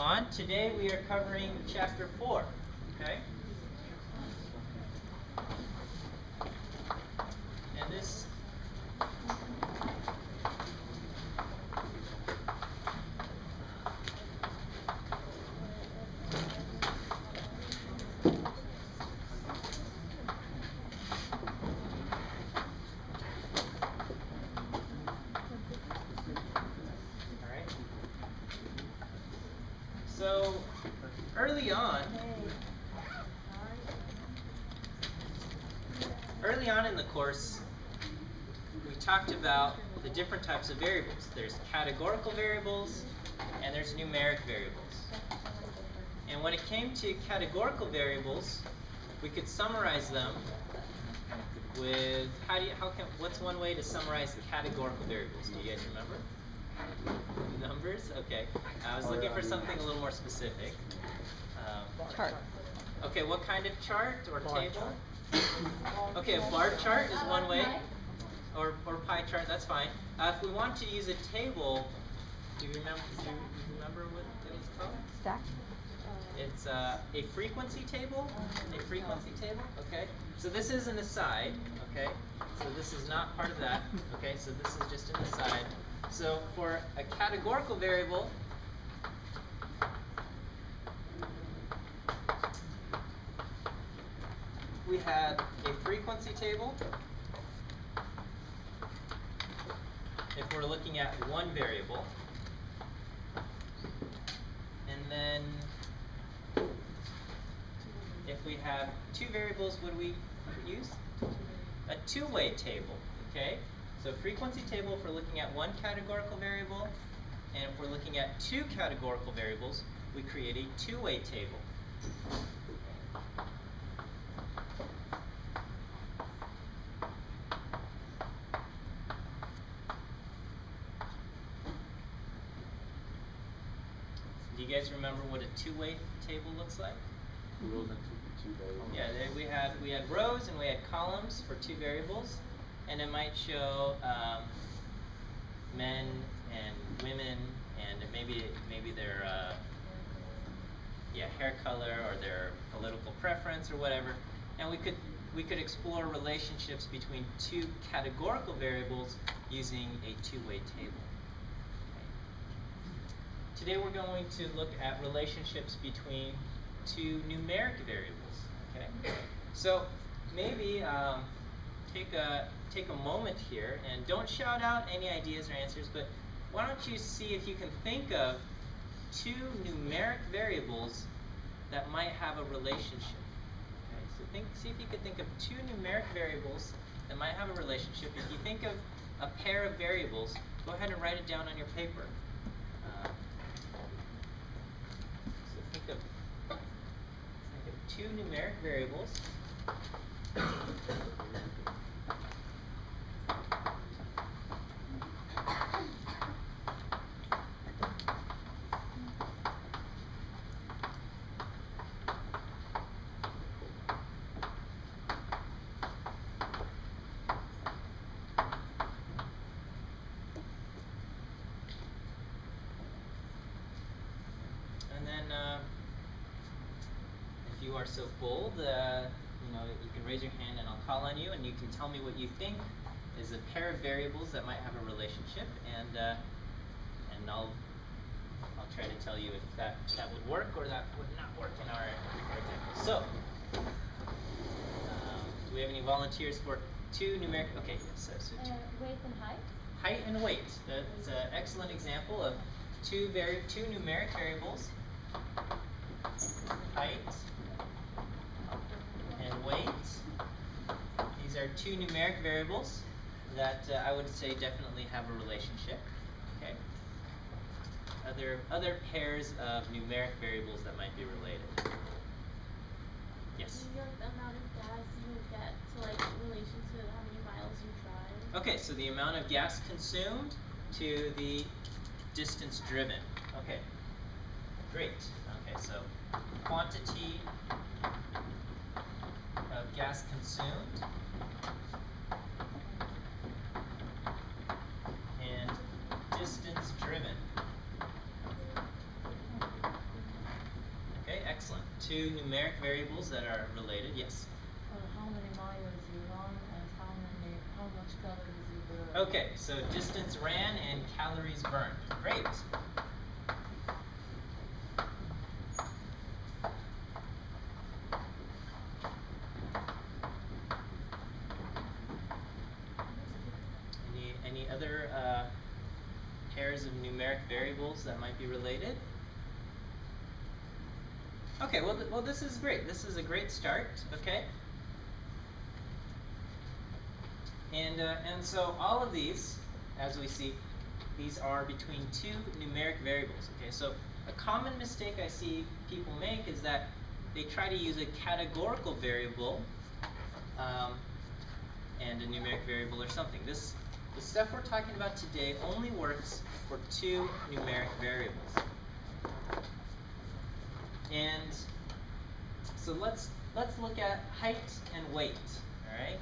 on. Today we are covering chapter 4. Okay? And this Alright. So early on, early on in the course, we talked about the different types of variables. There's categorical variables and there's numeric variables. And when it came to categorical variables, we could summarize them with how do you how can what's one way to summarize the categorical variables? Do you guys remember? Numbers? Okay. I was looking for something a little more specific. Um, Chart. Okay, what kind of chart or table? Okay, a bar chart is one way, or, or pie chart, that's fine. Uh, if we want to use a table, do you remember, do you remember what it was called? Stack. It's uh, a frequency table, a frequency table, okay? So this is an aside, okay? So this is not part of that, okay? So this is just an aside. So for a categorical variable, we had a frequency table. If we're looking at one variable, and then if we have two variables, what would we use? A two-way table, okay? So frequency table we're looking at one categorical variable, and if we're looking at two categorical variables, we create a two-way table. Do you guys remember what a two-way table looks like? And two, two variables. Yeah, there we had we had rows and we had columns for two variables, and it might show um, men and women and maybe maybe their uh, yeah hair color or their political preference or whatever, and we could we could explore relationships between two categorical variables using a two-way table. Today we're going to look at relationships between two numeric variables. Okay, so maybe um, take a take a moment here and don't shout out any ideas or answers, but why don't you see if you can think of two numeric variables that might have a relationship. Okay, so think see if you could think of two numeric variables that might have a relationship. If you think of a pair of variables, go ahead and write it down on your paper. Uh, so think of think of two numeric variables. And then, uh, if you are so bold, uh, you know, you can raise your hand and I'll call on you, and you can tell me what you think is a pair of variables that might have a relationship, and uh, and I'll I'll try to tell you if that that would work or that would not work in our, our example. So, um, do we have any volunteers for two numeric? Okay, yes, so, so two. Uh, weight and height? Height and weight. That's an excellent example of two vari- two numeric variables. Height and weight. These are two numeric variables that uh, I would say definitely have a relationship. Okay. Other other pairs of numeric variables that might be related. Yes. Maybe like the amount of gas you get to like in relation to how many miles you drive. Okay, so the amount of gas consumed to the distance driven. Okay, great. Okay, so quantity of gas consumed and distance driven. Okay, excellent. two numeric variables that are related, yes. Uh, how many miles you run and how many, how much calories you burn. Okay, so distance ran and calories burned. Great. Any any other uh, pairs of numeric variables that might be related? Okay, well, this is great. This is a great start. Okay. And, uh, and so all of these, as we see, these are between two numeric variables. Okay, so a common mistake I see people make is that they try to use a categorical variable um, and a numeric variable or something. This, the stuff we're talking about today only works for two numeric variables. And so let's let's look at height and weight. All right.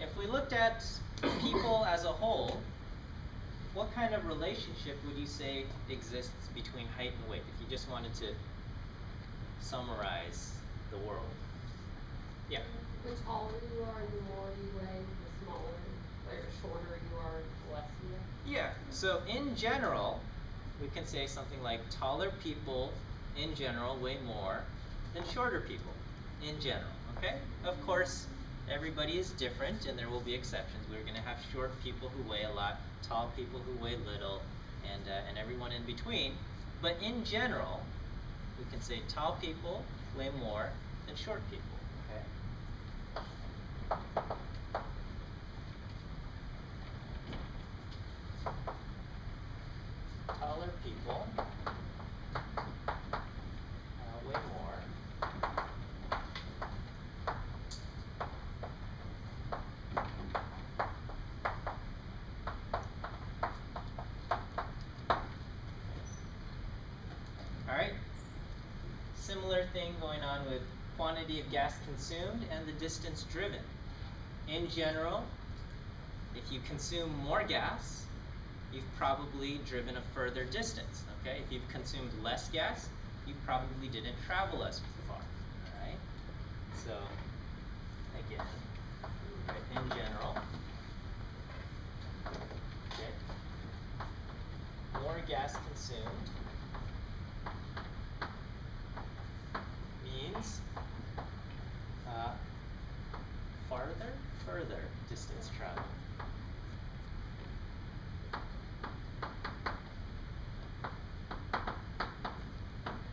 If we looked at people as a whole, what kind of relationship would you say exists between height and weight? If you just wanted to summarize the world. Yeah. The taller you are, the more you weigh, the smaller, or shorter you are, the less you weigh. Yeah. So in general, we can say something like taller people in general weigh more than shorter people in general. Okay? Of course, everybody is different and there will be exceptions. We're going to have short people who weigh a lot, tall people who weigh little, and uh, and everyone in between. But in general, we can say tall people weigh more than short people. Okay? taller people uh, way more. All right. Similar thing going on with quantity of gas consumed and the distance driven. In general, if you consume more gas, you've probably driven a further distance. Okay, if you've consumed less gas, you probably didn't travel as far. All right. So again, right, in general, okay, more gas consumed means uh, farther, further distance traveled.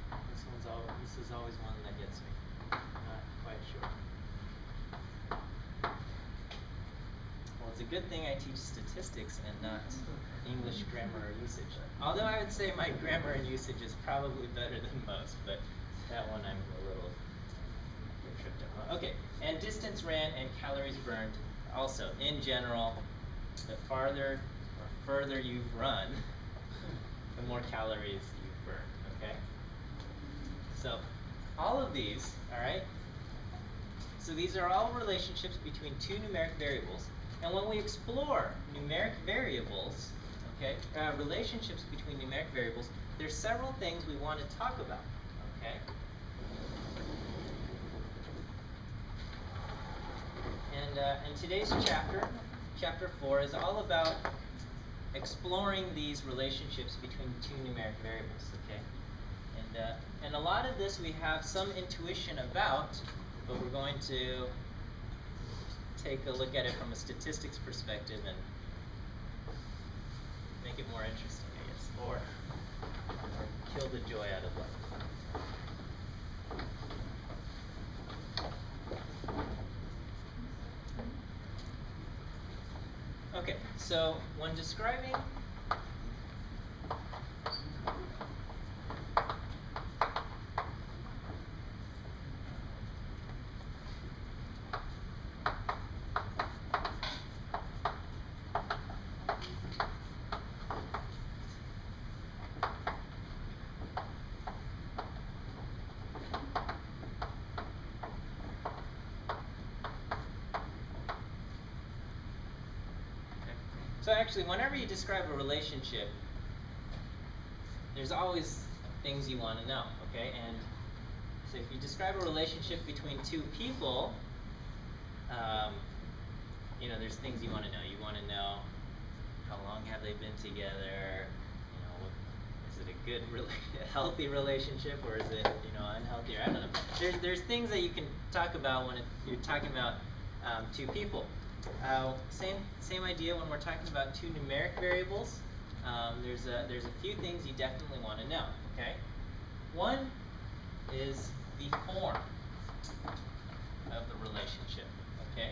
This one's al- this is always one that gets me. Not quite sure. Well, it's a good thing I teach statistics and not English grammar or usage. Although I would say my grammar and usage is probably better than most, but that one I'm a little tripped up on. Okay, and distance ran and calories burned. Also, in general, the farther or further you've run, the more calories you've burned. Okay. So, all of these, all right. So these are all relationships between two numeric variables, and when we explore numeric variables, okay, uh, relationships between numeric variables, there's several things we want to talk about. Okay. And, uh, and today's chapter, chapter 4, is all about exploring these relationships between two numeric variables, okay? And, uh, and a lot of this we have some intuition about, but we're going to take a look at it from a statistics perspective and make it more interesting, I guess, or, or kill the joy out of life. Okay, so when describing Okay. So actually, whenever you describe a relationship, there's always things you want to know, okay? And So if you describe a relationship between two people, um, you know, there's things you want to know. You want to know how long have they been together. You know, is it a good, healthy relationship, or is it you know unhealthy? I don't know. There's there's things that you can talk about when it, you're talking about um, two people. Uh, same same idea when we're talking about two numeric variables. Um, there's a there's a few things you definitely want to know. Okay, one is the form of the relationship. Okay.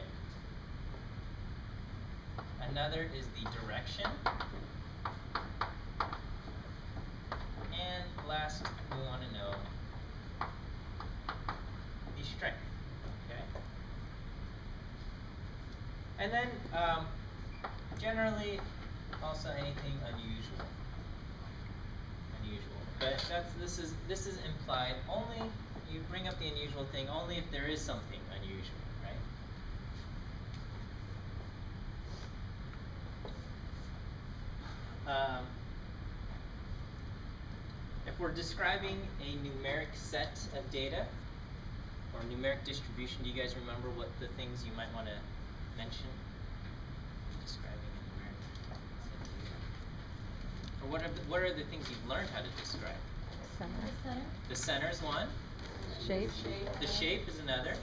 Another is the direction. And last, we want to know the strength. Okay. And then, um, generally, also anything unusual. Unusual. But that's this is this is implied only you bring up the unusual thing only if there is something unusual, right? Um, if we're describing a numeric set of data or numeric distribution, do you guys remember what the things you might want to mention? Describing a numeric set of data. Or what are the, what are the things you've learned how to describe? Center. The center. The center is one. Shape. The shape is another.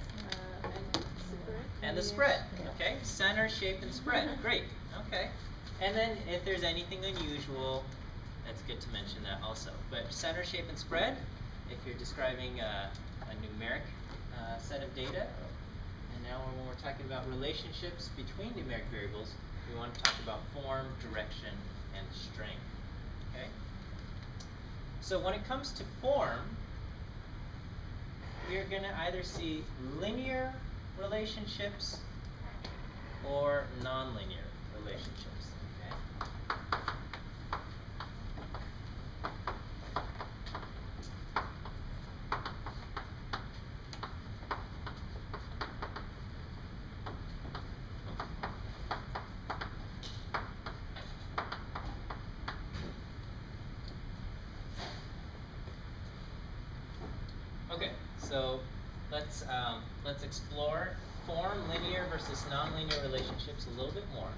Uh, and spread. And the spread, okay? Center, shape, and spread. Great, okay. And then if there's anything unusual, that's good to mention that also. But center, shape, and spread, if you're describing a, a numeric uh, set of data, and now when we're talking about relationships between numeric variables, we want to talk about form, direction, and strength, okay? So when it comes to form, we're going to either see linear relationships or nonlinear relationships. Okay? Okay, so let's um, let's explore form linear versus nonlinear relationships a little bit more.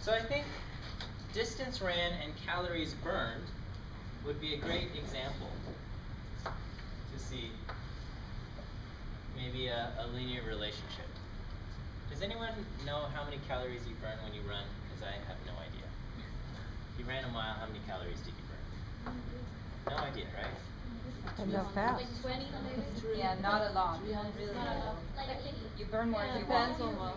So I think distance ran and calories burned would be a great example to see maybe a, a linear relationship. Does anyone know how many calories you burn when you run? Because I have no idea. If you ran a mile, how many calories did you burn? No idea, right? And how fast? Like twenty maybe? Yeah, not a lot. Really. Not a lot. Like You burn more if you Depends walk.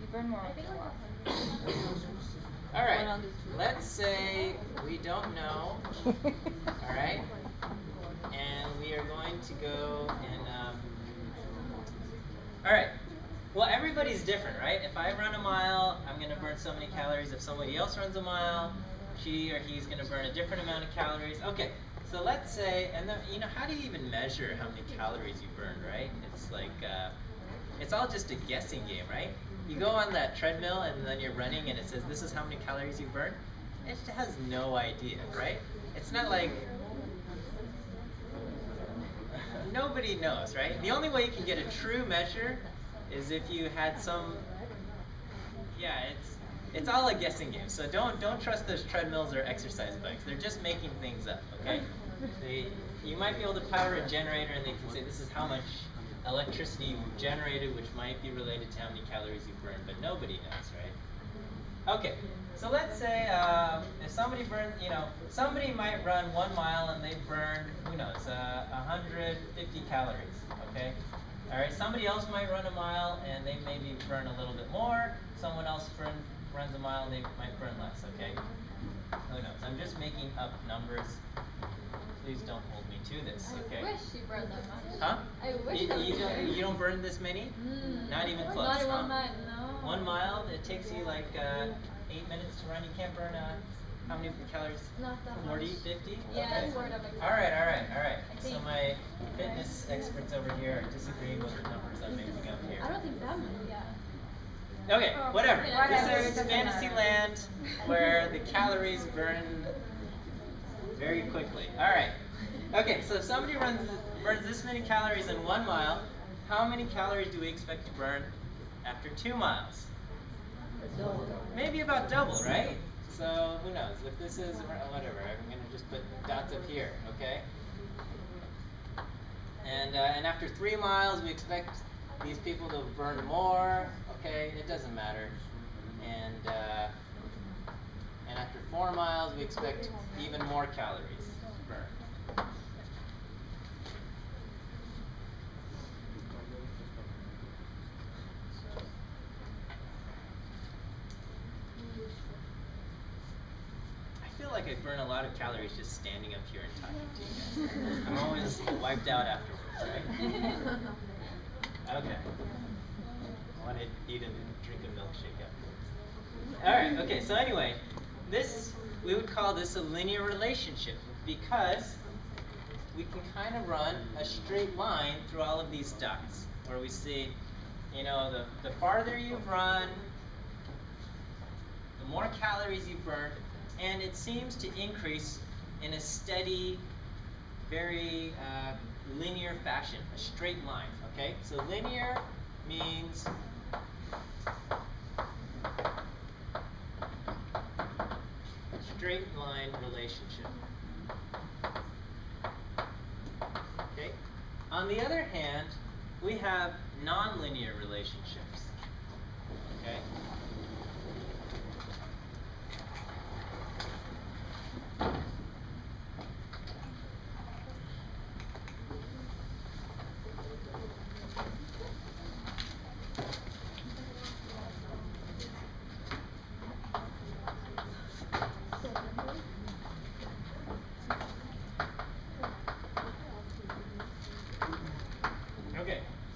You burn more if you like walk. All right. Let's say we don't know. All right. And we are going to go and. Um, all right. Well, everybody's different, right? If I run a mile, I'm going to burn so many calories. If somebody else runs a mile, she or he's going to burn a different amount of calories. Okay. So let's say, and then, you know, how do you even measure how many calories you burned, right? It's like, uh, it's all just a guessing game, right? You go on that treadmill and then you're running and it says this is how many calories you burned. It has no idea, right? It's not like nobody knows, right? The only way you can get a true measure is if you had some yeah, it's it's all a guessing game. So don't don't trust those treadmills or exercise bikes. They're just making things up, okay? They, you might be able to power a generator and they can say this is how much electricity you generated, which might be related to how many calories you burned, but nobody knows, right? Okay, so let's say um, if somebody burned, you know, somebody might run one mile and they burned, who knows, uh, 150 calories, okay? All right, somebody else might run a mile and they maybe burn a little bit more. Someone else burn, runs a mile and they might burn less, okay? Who knows? I'm just making up numbers. Please don't hold me to this, okay? I wish you burned that much. Huh? I wish You, you don't, you don't burn this many? Mm. Not even close, Not huh? one night, no. One mile, it takes you like uh, eight minutes to run. You can't burn uh, how many calories? Not that 40, much. 50? Yeah, okay. sort of like All right, all right, all right. So my fitness experts over here are disagreeing with the numbers I'm making up here. I don't think that many, yeah. Okay, Oh, whatever. whatever, This is fantasy land where the calories burn very quickly. All right. Okay, so if somebody runs burns this many calories in one mile, how many calories do we expect to burn after two miles? Maybe about double, right? So who knows? If this is whatever, I'm gonna just put dots up here, okay? And uh, and after three miles, we expect these people to burn more. Okay, it doesn't matter. And uh, and after four miles, we expect even more calories to burn. I feel like I burn a lot of calories just standing up here and talking to you guys. I'm always wiped out afterwards, right? Okay. I want to eat and drink a milkshake afterwards. Alright, okay, so anyway, this, we would call this a linear relationship because we can kind of run a straight line through all of these dots where we see, you know, the, the farther you've run, the more calories you burn, and it seems to increase in a steady, very uh, linear fashion, a straight line. Okay, so linear means straight line relationship. Okay. On the other hand, we have nonlinear relationships. Okay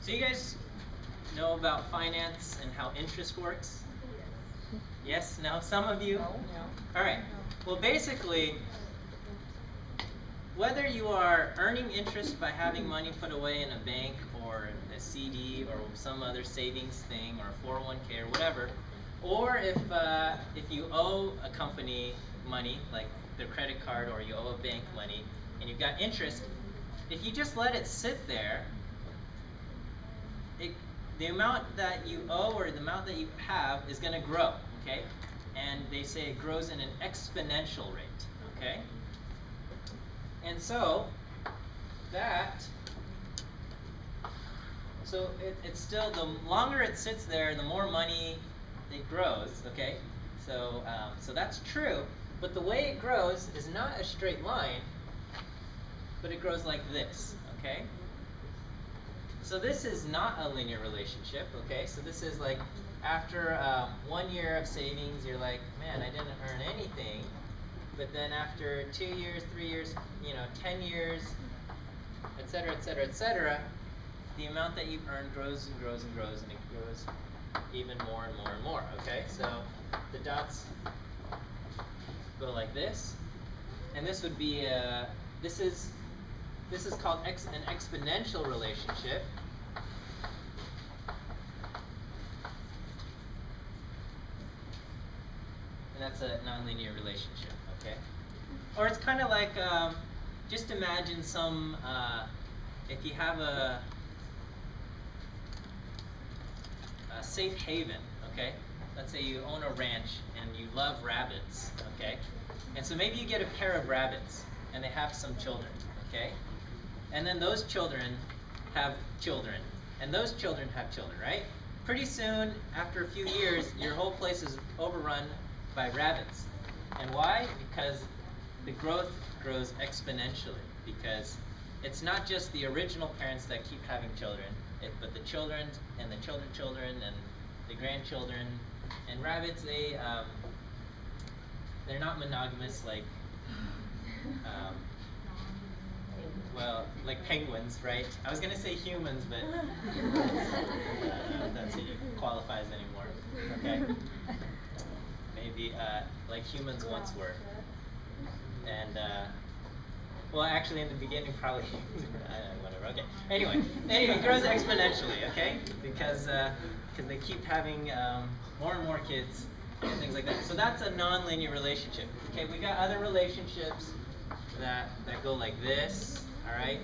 so you guys know about finance and how interest works? Yes? No? Some of you? Alright, well basically, whether you are earning interest by having money put away in a bank or a CD or some other savings thing or 401k or whatever, or if, uh, if you owe a company money, like their credit card, or you owe a bank money, and you've got interest, if you just let it sit there, it, the amount that you owe or the amount that you have is going to grow, okay? And they say it grows in an exponential rate, okay? And so, that, so it, it's still, the longer it sits there, the more money it grows, okay? So, um, so that's true, but the way it grows is not a straight line, but it grows like this, okay? So this is not a linear relationship, okay? So this is like after um, one year of savings, you're like, man, I didn't earn anything. But then after two years, three years, you know, ten years, et cetera, et cetera, et cetera, the amount that you've earned grows and grows and grows, and it grows even more and more and more, okay? So the dots go like this, and this would be a, this is this is called ex an exponential relationship. And that's a nonlinear relationship, okay? Or it's kind of like, um, just imagine some, uh, if you have a, a safe haven, okay? Let's say you own a ranch and you love rabbits, okay? And so maybe you get a pair of rabbits and they have some children, okay? And then those children have children, and those children have children, right? Pretty soon, after a few years, your whole place is overrun by rabbits. And why? Because the growth grows exponentially. Because it's not just the original parents that keep having children, it, but the children and the children, children, and the grandchildren. And rabbits, they um, they're not monogamous like. Um, well, like penguins, right? I was gonna say humans, but uh, I don't know qualifies anymore. Okay. Maybe uh, like humans once were, and uh, well, actually, in the beginning, probably uh, whatever. Okay. Anyway, anyway, it grows exponentially. Okay, because because they keep having um, more and more kids and things like that. So that's a nonlinear relationship. Okay, we got other relationships that that go like this. All right.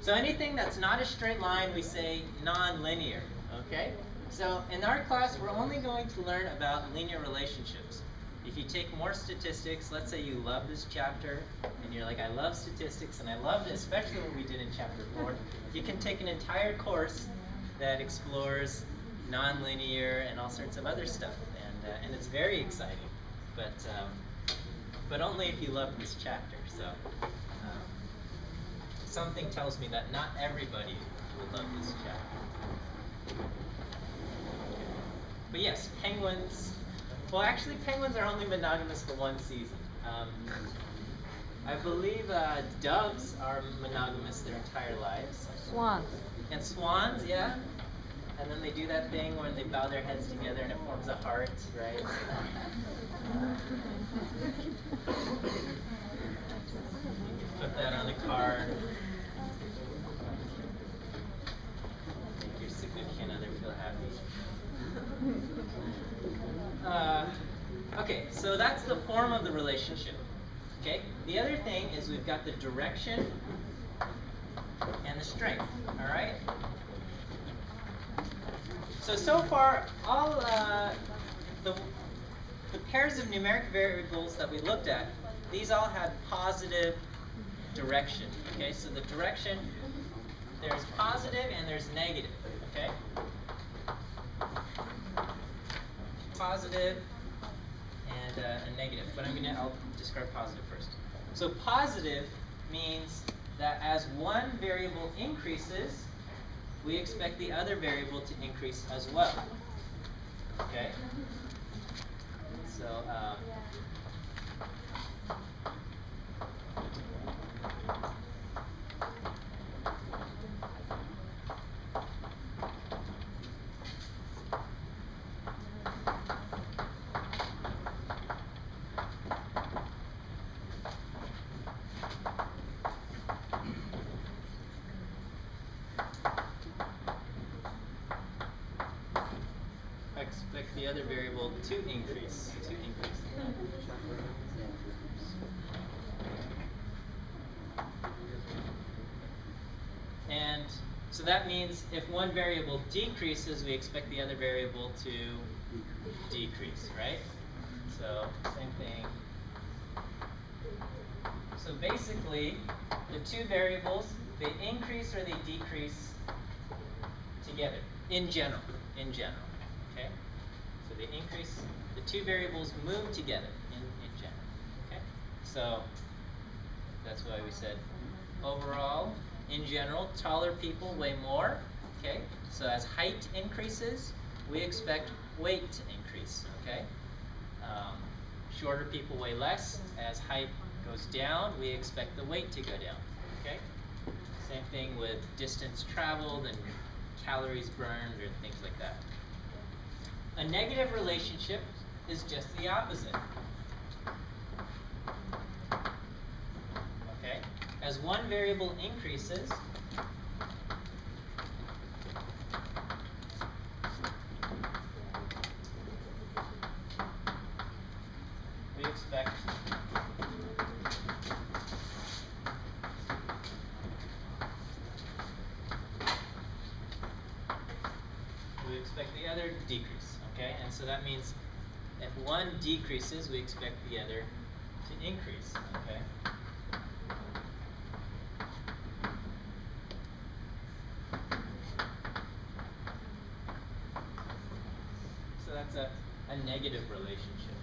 So anything that's not a straight line, we say nonlinear. Okay. So in our class, we're only going to learn about linear relationships. If you take more statistics, let's say you love this chapter, and you're like, I love statistics, and I loved it, especially what we did in chapter 4, you can take an entire course that explores nonlinear and all sorts of other stuff, and, uh, and it's very exciting, but, um, but only if you love this chapter. So um, something tells me that not everybody will love this chapter. But yes, penguins. Well, actually, penguins are only monogamous for one season. Um, I believe uh, doves are monogamous their entire lives. Swans. And swans, yeah. And then they do that thing where they bow their heads together and it forms a heart, right? Put that on a card. Make your significant other feel happy. Uh, okay, so that's the form of the relationship. Okay, the other thing is we've got the direction and the strength. All right. So so far, all uh, the the pairs of numeric variables that we looked at, these all had positive direction. Okay, so the direction there's positive and there's negative. Okay. Positive and, uh, negative, but I'm gonna I'll describe positive first. So positive means that as one variable increases, we expect the other variable to increase as well. Okay? So, um, I expect the other variable to increase. To increase. And so that means if one variable decreases, we expect the other variable to decrease, right? So same thing. So basically, the two variables, they increase or they decrease together, in general, in general? So they increase, the two variables move together in, in general, okay? So that's why we said overall, in general, taller people weigh more, okay? So as height increases, we expect weight to increase, okay? Um, shorter people weigh less. As height goes down, we expect the weight to go down, okay? Same thing with distance traveled and calories burned or things like that. A negative relationship is just the opposite. Okay? As one variable increases, we expect we expect the other to decrease, okay? And so that means if one decreases, we expect the other to increase, okay? So that's a, a negative relationship.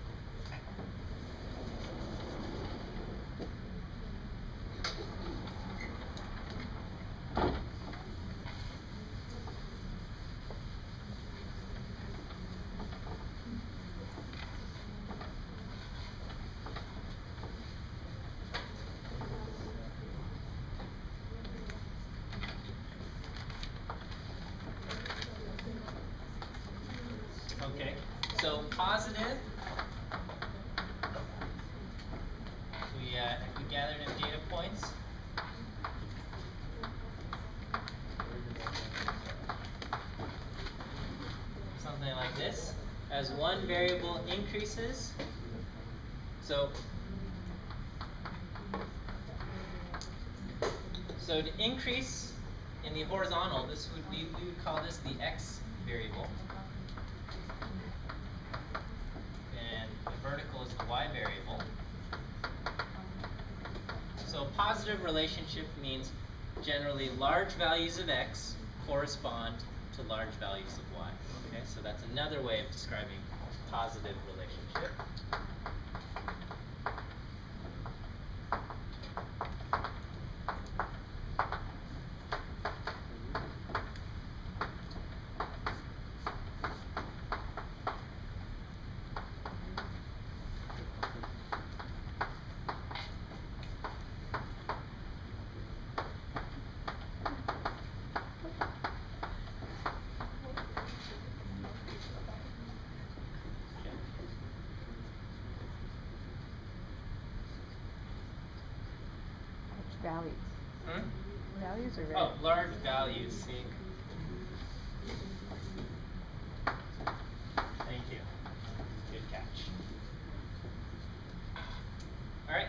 Okay, so positive. If we, uh, if we gathered enough data this as one variable increases. So so to increase in the horizontal, this would be we would call this the x variable. And the vertical is the y variable. So a positive relationship means generally large values of x correspond to large values of y. Okay, so that's another way of describing positive relationship. Okay. Which values? Hmm? Values or Oh, large values, see. Thank you. Good catch. Alright.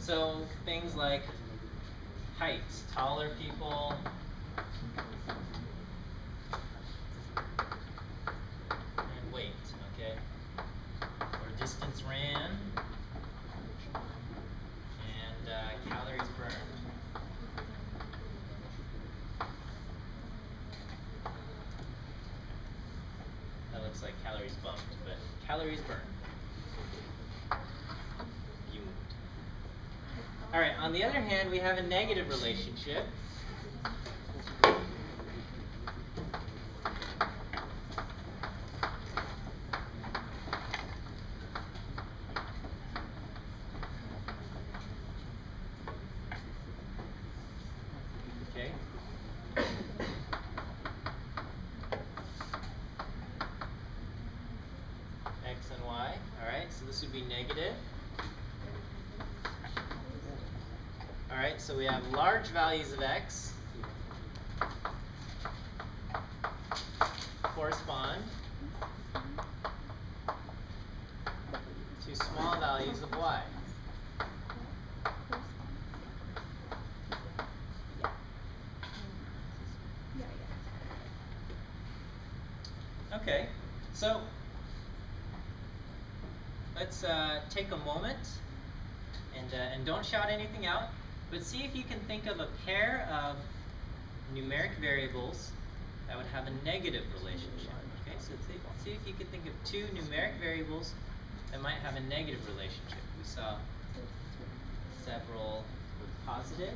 So things like height, taller people. And weight, okay? Or distance ran. And uh, calories burned. That looks like calories bumped, but calories burned. Moved. Alright, on the other hand, we have a negative relationship. Okay. X and Y, be negative. Alright, so we have large values of X correspond to small values of Y. Okay, so let's uh, take a moment and, uh, and don't shout anything out, but see if you can think of a pair of numeric variables that would have a negative relationship. Okay, so see, if you can think of two numeric variables that might have a negative relationship. We saw several with positive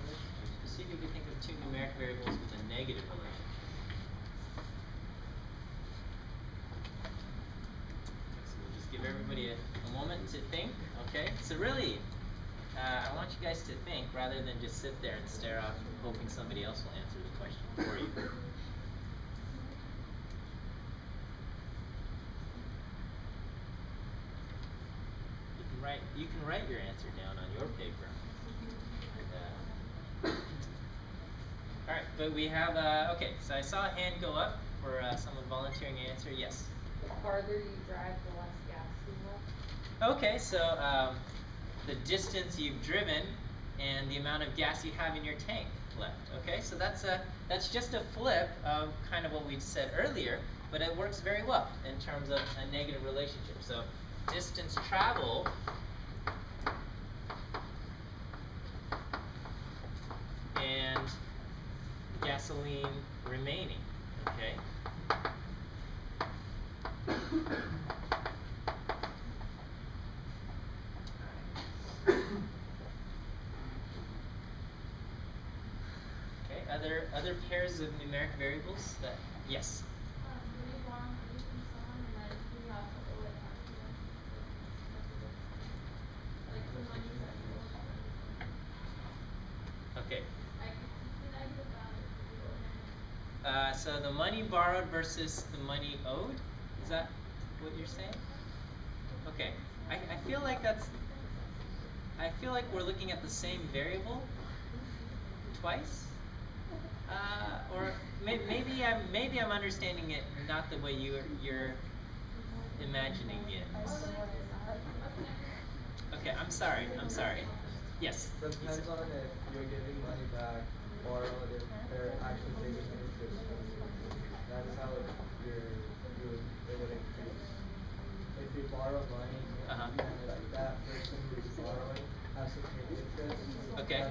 relationships. See if you can think of two numeric variables with a negative relationship. So we'll just give everybody a, a moment to think, okay? So really, uh, I want you guys to think rather than just sit there and stare off hoping somebody else will answer the question for you. You can write you can write your answer down on your paper. Uh, all right, but we have uh, okay. So I saw a hand go up for uh, someone volunteering answer. Yes. The farther you drive, the less. Okay, so um, the distance you've driven and the amount of gas you have in your tank left. Okay, so that's a that's just a flip of kind of what we said earlier, but it works very well in terms of a negative relationship. So distance traveled and gasoline remaining. Okay. Okay, other other pairs of numeric variables that yes. Um, when you borrow money from someone and then you have to owe it back to them. Like the money that you owe them. Okay. Like, the negative balance variables you owe them. Uh, so the money borrowed versus the money owed? Is that what you're saying? Okay. I, I feel like that's I feel like we're looking at the same variable twice. Uh, or may- maybe I'm maybe I'm understanding it not the way you you're imagining it. Okay, I'm sorry. I'm sorry. Yes. Depends on if you're giving money back or if they're actually taking interest. That's how it, your, you would, it would increase. If you borrow money Uh-huh. and like that person who's borrowing has to pay interest, Okay.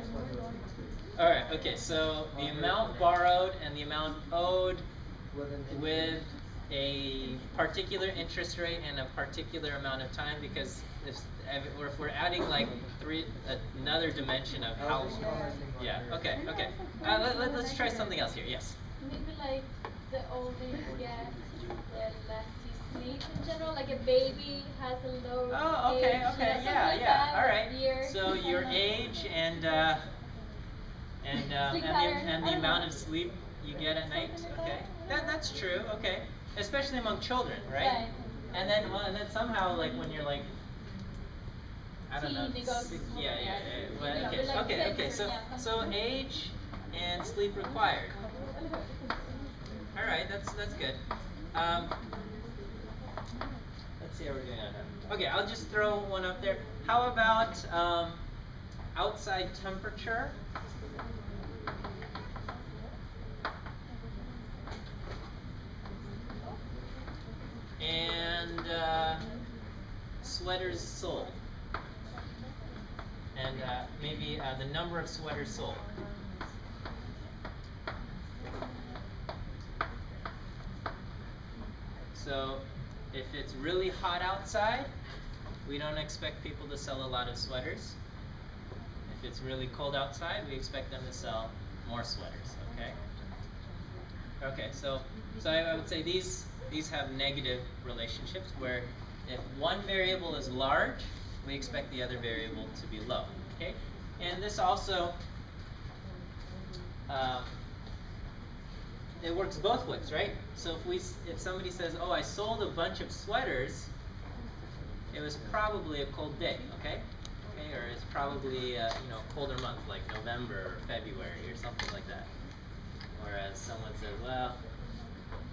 All right. Okay. So the amount borrowed and the amount owed With an interest. with a particular interest rate and a particular amount of time because if if- or if we're adding like three another dimension of how was just commenting on yeah okay okay uh, let, let, let's try something else here yes Maybe like the older you get, the less you sleep in general. Like a baby has a low oh okay know, okay something yeah like yeah all right so your age and uh, and um, and the, and the amount of sleep you get at night okay that, that that's true okay especially among children right and then well, and then somehow like when you're like I don't know. Teen, it goes six- yeah, yeah, okay, okay, okay. So, so age and sleep required. All right, that's that's good. Um, let's see how we're doing on that. Okay, I'll just throw one up there. How about um, outside temperature? And uh, sweaters sold. And uh, maybe uh, the number of sweaters sold. So if it's really hot outside, we don't expect people to sell a lot of sweaters. It's really cold outside, we expect them to sell more sweaters, okay? Okay, so so I, I would say these these have negative relationships where if one variable is large, we expect the other variable to be low. Okay, and this also um, it works both ways, right? So if we if somebody says, "Oh, I sold a bunch of sweaters," it was probably a cold day, okay? Or it's probably a, you know colder month like November or February or something like that. Whereas someone says, "Well,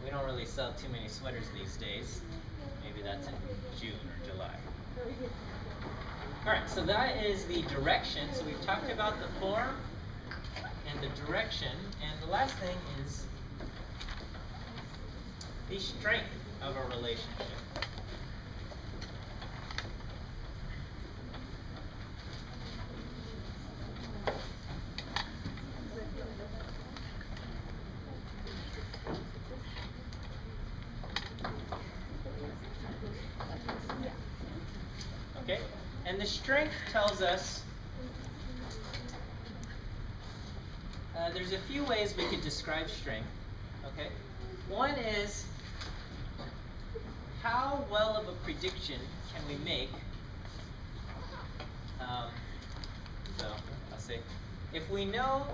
we don't really sell too many sweaters these days. Maybe that's in June or July." Alright, so that is the direction. So we've talked about the form and the direction. And the last thing is the strength of a relationship. Okay? And the strength tells us uh, there's a few ways we could describe strength. Okay? One is how well of a prediction can we make? Um, so If we know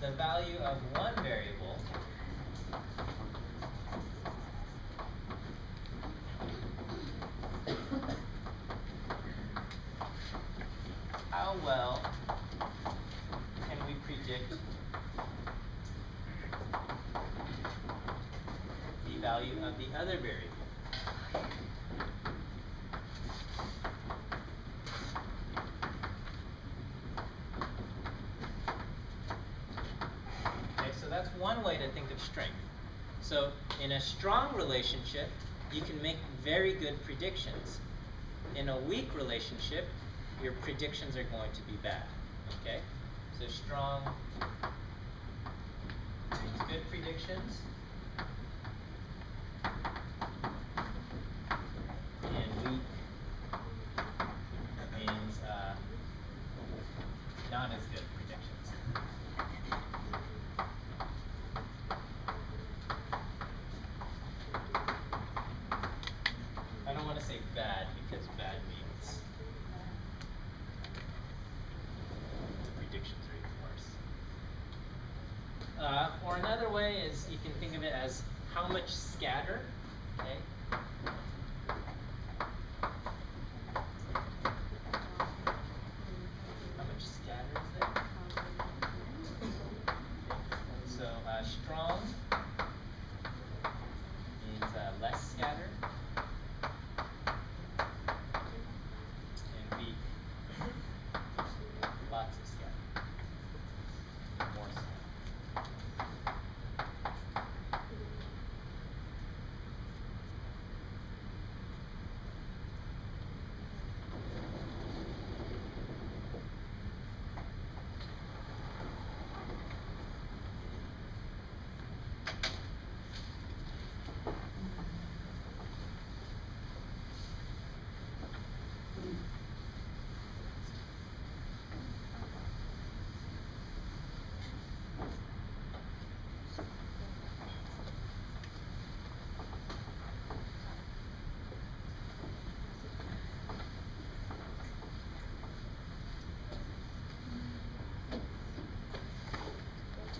the value of one variable how well can we predict the value of the other variable? Okay, so that's one way to think of strength. So in a strong relationship, you can make very good predictions. In a weak relationship, your predictions are going to be bad. Okay? So strong means good predictions. And weak means uh, not as good predictions. I don't want to say bad because bad means the predictions are even worse. Uh, or another way is you can think of it as how much scatter, okay?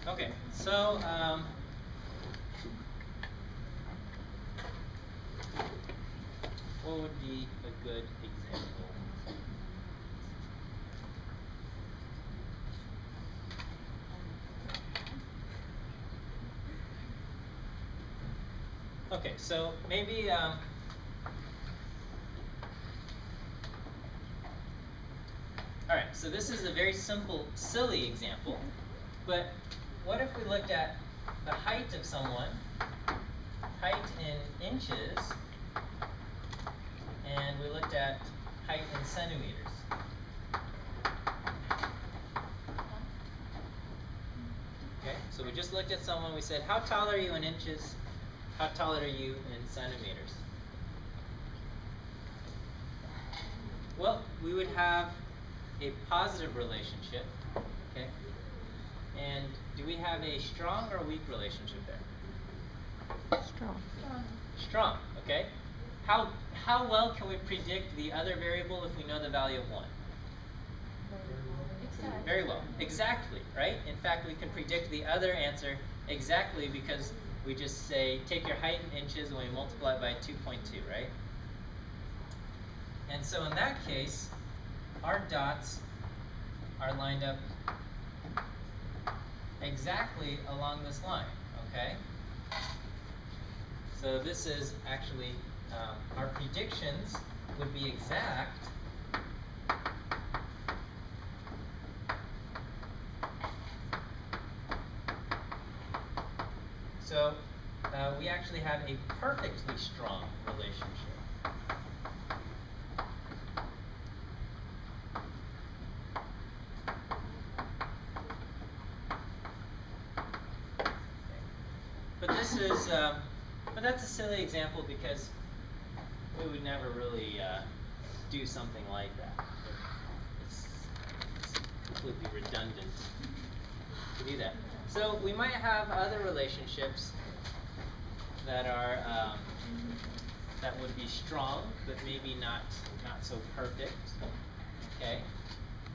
Okay, so um, what would be a good example? Okay, so maybe um, all right. So this is a very simple, silly example, we looked at the height of someone, height in inches, and we looked at height in centimeters? Okay, so we just looked at someone, we said, how tall are you in inches? How tall are you in centimeters? Well, we would have a positive relationship, okay? And do we have a strong or weak relationship there? Strong. Strong, okay? How how well can we predict the other variable if we know the value of one? Exactly. Very well. Exactly, right? In fact, we can predict the other answer exactly because we just say take your height in inches and we multiply it by 2.2, right? And so in that case, our dots are lined up exactly along this line, okay? So this is actually, um, our predictions would be exact So uh, we actually have a perfectly strong relationship. But this is, um, but that's a silly example because we would never really uh, do something like that. It's, it's completely redundant to do that. So we might have other relationships that are um, that would be strong, but maybe not not so perfect. Okay.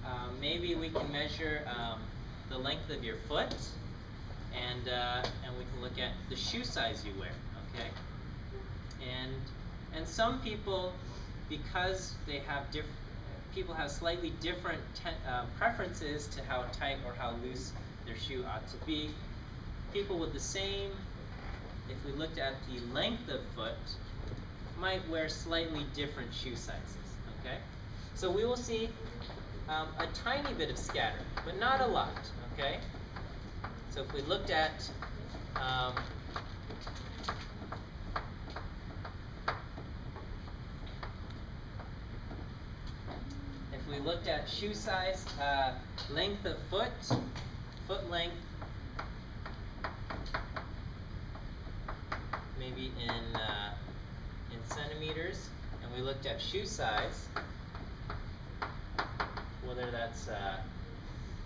Um, maybe we can measure um, the length of your foot, and uh, and we can look at the shoe size you wear. Okay. And and some people, because they have different people have slightly different uh, preferences to how tight or how loose their shoe ought to be. People with the same, if we looked at the length of foot, might wear slightly different shoe sizes. Okay, so we will see um, a tiny bit of scatter, but not a lot. Okay, so if we looked at um, if we looked at shoe size, uh, length of foot, foot length, maybe in uh, in centimeters, and we looked at shoe size, whether that's uh,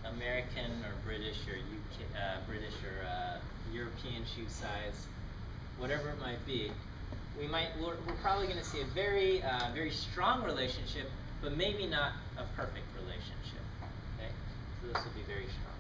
American or British or UK, uh, British or uh, European shoe size, whatever it might be, we might we're, we're probably going to see a very uh, very strong relationship, but maybe not a perfect relationship. Okay, so this will be very strong.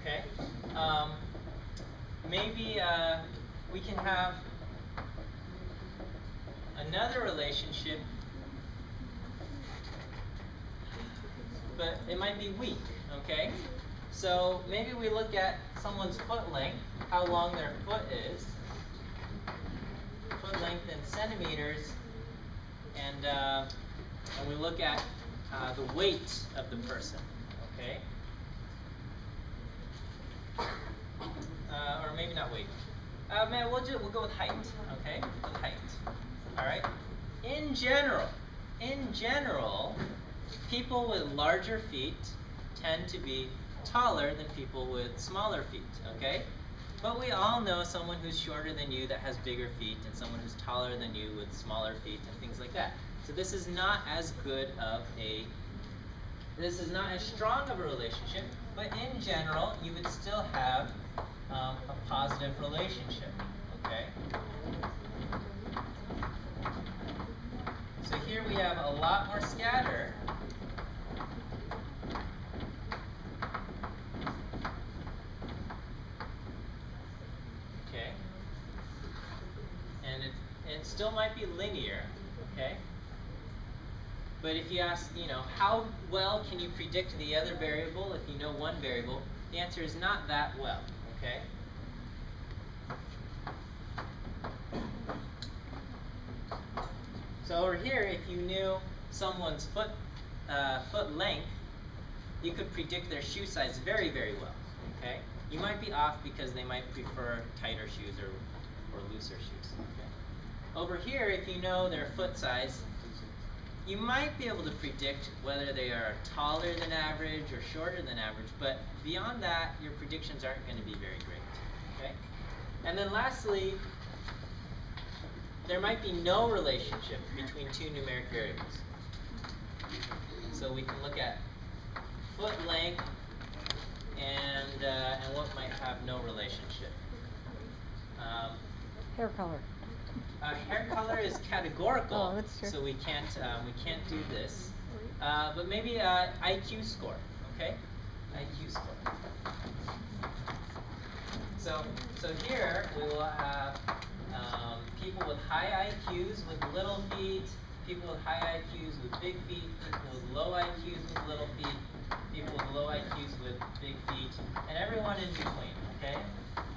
Okay. Um, maybe uh, we can have another relationship, but it might be weak. Okay. So maybe we look at someone's foot length, how long their foot is, foot length in centimeters, and uh, and we look at uh, the weight of the person. Okay. uh, or maybe not weight. Uh, man, we'll do we'll go with height. Okay, height. All right. In general, in general, people with larger feet tend to be taller than people with smaller feet. Okay. But we all know someone who's shorter than you that has bigger feet and someone who's taller than you with smaller feet and things like that. So this is not as good of a this is not as strong of a relationship, but in general, you would still have a positive relationship. Okay? So here we have a lot more scatter. Okay? And it, it still might be linear, okay? But if you ask, you know, how well can you predict the other variable if you know one variable? The answer is not that well, okay? So over here, if you knew someone's foot uh, foot length, you could predict their shoe size very, very well. Okay, you might be off because they might prefer tighter shoes or or looser shoes. Okay? Over here, if you know their foot size, you might be able to predict whether they are taller than average or shorter than average. But beyond that, your predictions aren't going to be very great. Okay, and then lastly, there might be no relationship between two numeric variables. So we can look at foot length and, uh, and what might have no relationship. Um, Hair color. Uh, hair color is categorical, Oh, so we can't um, we can't do this. Uh, but maybe uh, IQ score, okay? IQ score. So so here we will have um, people with high IQs with little feet, people with high IQs with big feet, people with low IQs with little feet, people with low IQs with big feet, and everyone in between, okay?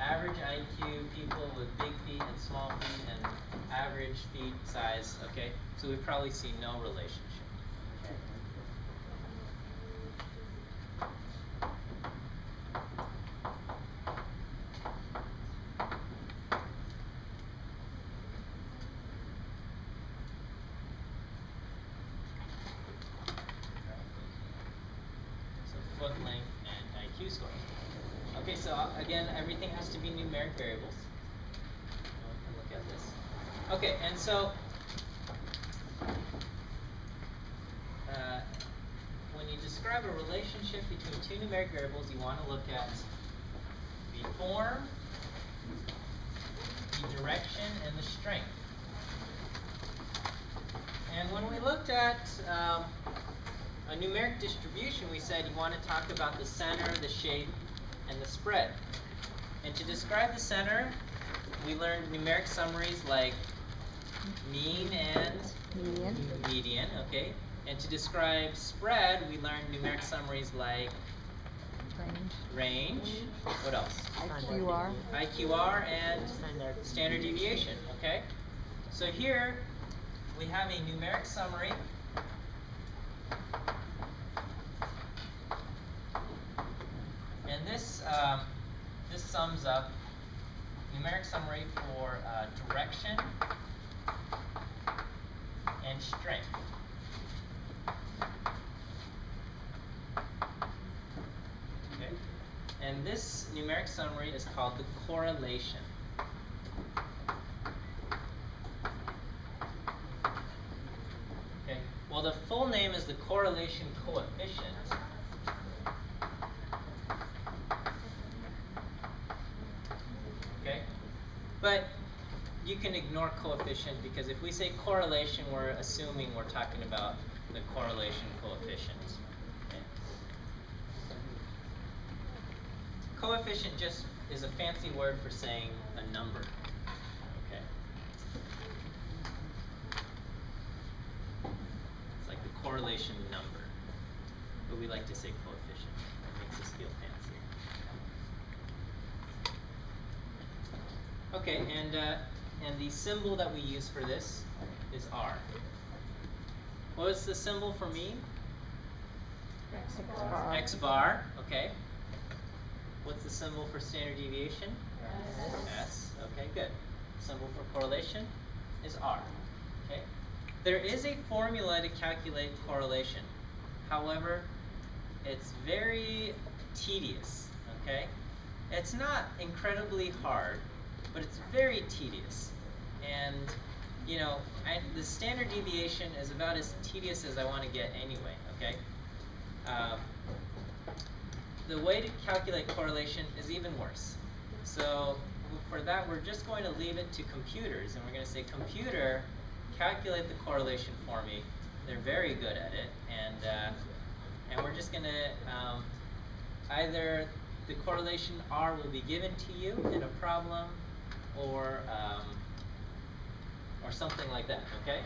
Average IQ people with big feet and small feet and average feet size, okay? So we probably see no relationship. Okay? So foot length and IQ score. Okay, so uh, again, everything has to be numeric variables. Look at this. Okay, and so uh, when you describe a relationship between two numeric variables, you want to look at the form, the direction, and the strength. And when we looked at um, a numeric distribution, we said you want to talk about the center, the shape, and the spread. And to describe the center, we learned numeric summaries like mean and Median. median, okay? And to describe spread, we learned numeric summaries like Range. range, what else? IQR. IQR and standard deviation, okay? So here, we have a numeric summary. And this, um, this sums up numeric summary for uh, direction and strength. Okay? And this numeric summary is called the correlation. Okay, well the full name is the correlation coefficient. Okay, but you can ignore coefficient because if we say correlation, we're assuming we're talking about the correlation coefficient. Okay. Coefficient just is a fancy word for saying a number. Okay. It's like the correlation number. But we like to say coefficient. It makes us feel fancy. Okay, and uh, and the symbol that we use for this is R. What was the symbol for mean? X bar. X bar, okay. What's the symbol for standard deviation? S, okay, good. Symbol for correlation is R, okay. There is a formula to calculate correlation. However, it's very tedious, okay? it's not incredibly hard, but it's very tedious. And you know, I, the standard deviation is about as tedious as I want to get anyway. Okay. Um, the way to calculate correlation is even worse. So for that, we're just going to leave it to computers, and we're going to say, computer, calculate the correlation for me. They're very good at it, and uh, and we're just going to um, either the correlation R will be given to you in a problem, or um, or something like that. Okay,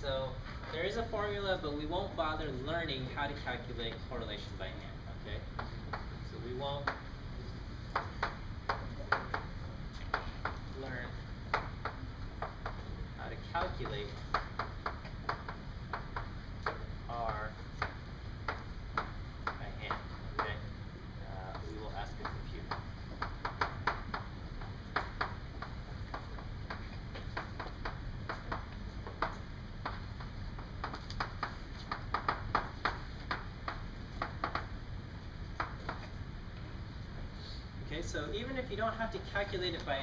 so there is a formula, but we won't bother learning how to calculate correlation by hand. Okay, so we won't learn how to calculate R by hand, okay? Uh, we will ask a computer. Okay, so even if you don't have to calculate it by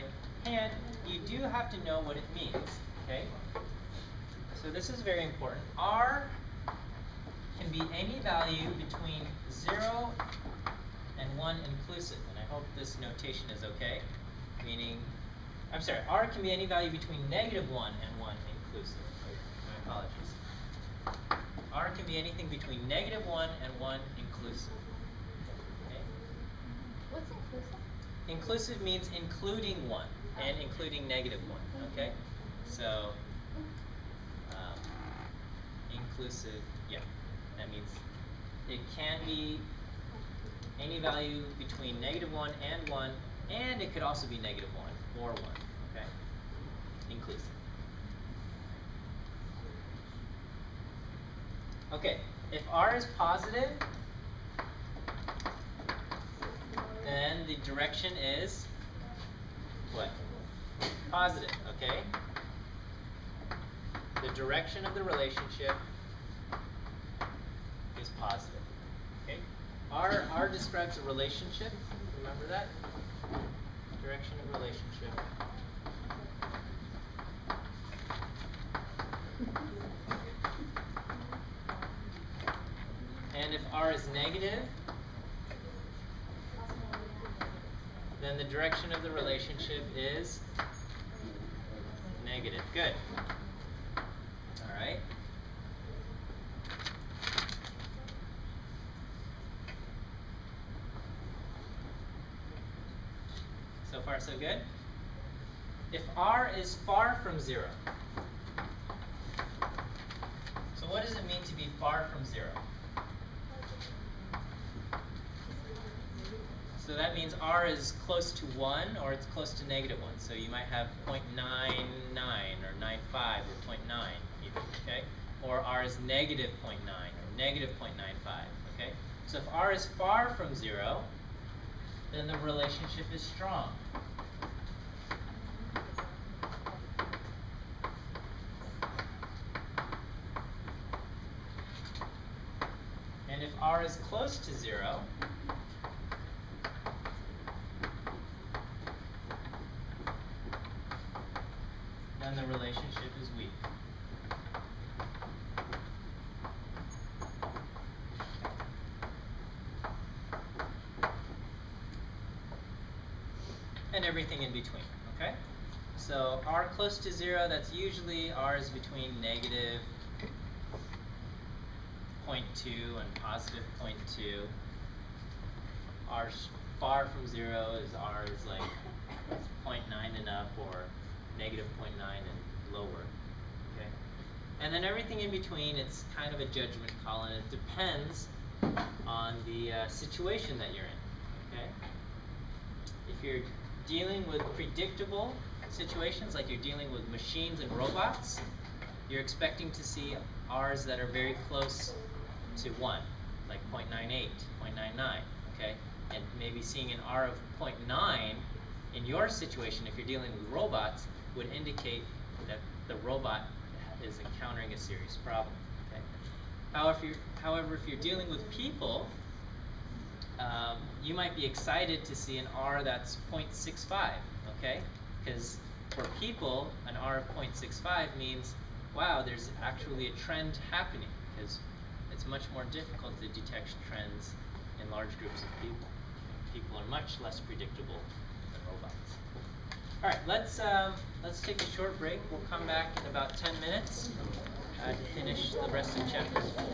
hand, you do have to know what it means, okay? So this is very important. R can be any value between 0 and 1 inclusive, and I hope this notation is okay, meaning, I'm sorry, R can be any value between negative 1 and 1 inclusive. My apologies. R can be anything between negative 1 and 1 inclusive. Okay? What's inclusive? Inclusive means including one and including negative one, okay? So, um, inclusive, yeah, that means it can be any value between negative one and one, and it could also be negative one or one, okay? Inclusive. Okay, if R is positive, then the direction is what? Positive, okay? The direction of the relationship is positive. Okay? R R describes a relationship. Remember that? Direction of relationship. And if R is negative, direction of the relationship is negative. Good. All right. So far, so good. If r is far from 0, 1 or it's close to negative 1. So you might have 0.99 or 95 or 0.9 even, okay? Or r is negative 0.9 or negative 0.95, okay? So if r is far from 0, then the relationship is strong. And if r is close to 0, then the relationship is weak. And everything in between, okay? So r close to zero, that's usually r is between negative 0.2 and positive 0.2. R far from zero is r is like 0.9 and up or negative 0.9 and lower. Okay? And then everything in between, it's kind of a judgment call, and it depends on the uh, situation that you're in. Okay? If you're dealing with predictable situations, like you're dealing with machines and robots, you're expecting to see R's that are very close to 1, like 0.98, 0.99, okay? And maybe seeing an R of 0.9 in your situation, if you're dealing with robots, would indicate that the robot is encountering a serious problem. Okay? However, if you're, however, if you're dealing with people, um, you might be excited to see an R that's 0.65, okay? Because for people, an R of 0.65 means, wow, there's actually a trend happening, because it's much more difficult to detect trends in large groups of people. People are much less predictable than robots. All right, let's um, let's take a short break. We'll come back in about 10 minutes uh, to finish the rest of chapter.